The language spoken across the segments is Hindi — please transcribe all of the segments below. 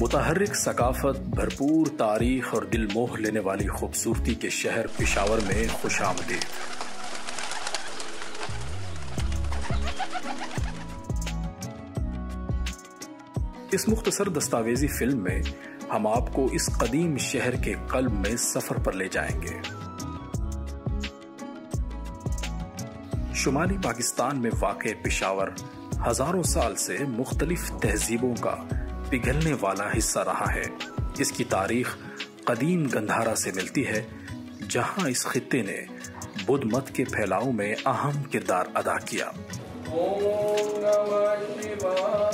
मुतहरिक सकाफत, भरपूर तारीख और दिल मोह लेने वाली खूबसूरती के शहर पिशावर में खुश आमदीद इस मुख्तसर दस्तावेजी फ़िल्म में हम आपको इस कदीम शहर के कल्ब में सफ़र पर ले जाएँगे। शुमाली पाकिस्तान में वाक़ पिशावर हज़ारों साल से मुख्तलिफ़ तहजीबों का पिघलने वाला हिस्सा रहा है। इसकी तारीख कदीम गंधारा से मिलती है, जहाँ इस खत्े ने बुद्ध मत के फैलाव में अहम किरदार अदा किया।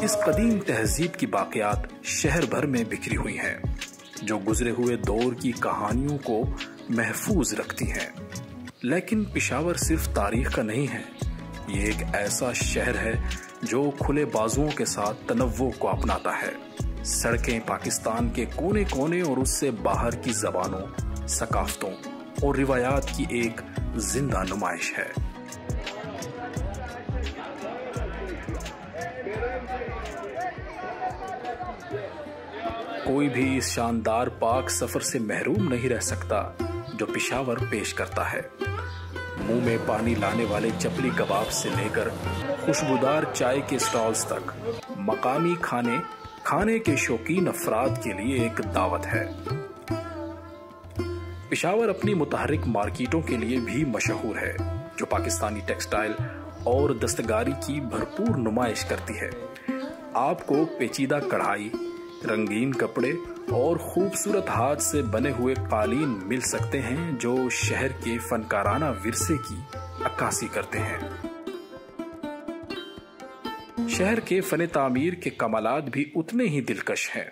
इस कदीम तहजीब की बाकियात शहर भर में बिखरी हुई हैं, जो गुजरे हुए दौर की कहानियों को महफूज रखती हैं। लेकिन पिशावर सिर्फ़ तारीख का नहीं है, ये एक ऐसा शहर है जो खुले बाजुओं के साथ तनवो को अपनाता है। सड़कें पाकिस्तान के कोने कोने और उससे बाहर की जबानों, सकाफतों और रिवायात की एक ज़िंदा नुमाइश है। कोई भी इस शानदार पाक सफ़र से महरूम नहीं रह सकता, जो पिशावर पेश करता है। मुँह में पानी लाने वाले चपली कबाब से लेकर खुशबूदार चाय के स्टॉल्स तक। मकामी खाने खाने के शौकीन अफराद के लिए एक दावत है। पिशावर अपनी मुतहरिक मार्केटों के लिए भी मशहूर है, जो पाकिस्तानी टेक्सटाइल और दस्तकारी की भरपूर नुमाइश करती है। आपको पेचीदा कढ़ाई रंगीन कपड़े और खूबसूरत हाथ से बने हुए कालीन मिल सकते हैं जो शहर के फनकाराना विरसे की अक्कासी करते हैं। शहर के फन तामीर के कमालात भी उतने ही दिलकश हैं।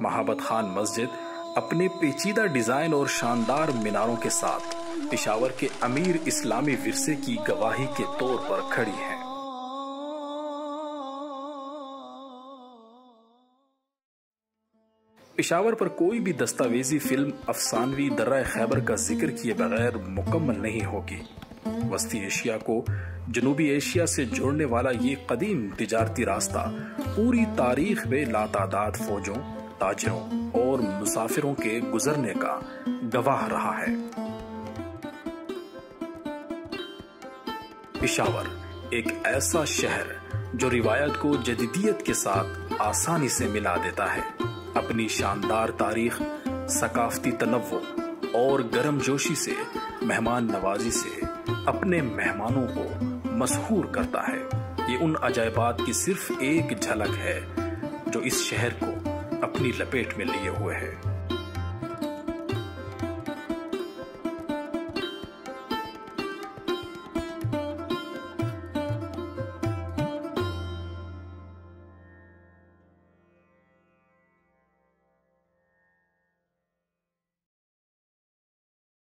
महाबत खान मस्जिद अपने पेचीदा डिज़ाइन और शानदार मीनारों के साथ, पिशावर के अमीर इस्लामी विरसे की गवाही के तौर पर खड़ी है। पिशावर पर कोई भी दस्तावेजी फ़िल्म अफसानवी दर्रा खैबर का ज़िक्र किए बगैर मुकम्मल नहीं होगी। वस्ती एशिया को जनूबी एशिया से जोड़ने वाला ये कदीम तिजारती रास्ता पूरी तारीख में लातादाद फौजों, ताजरों और मुसाफिरों के गुजरने का गवाह रहा है। पिशावर एक ऐसा शहर जो रिवायत को जदीदियत के साथ आसानी से मिला देता है। अपनी शानदार तारीख, सकाफती तनव और गर्म जोशी से, मेहमान नवाजी से अपने मेहमानों को मशहूर करता है। ये उन अजायबात की सिर्फ़ एक झलक है, जो इस शहर को अपनी लपेट में लिए हुए है।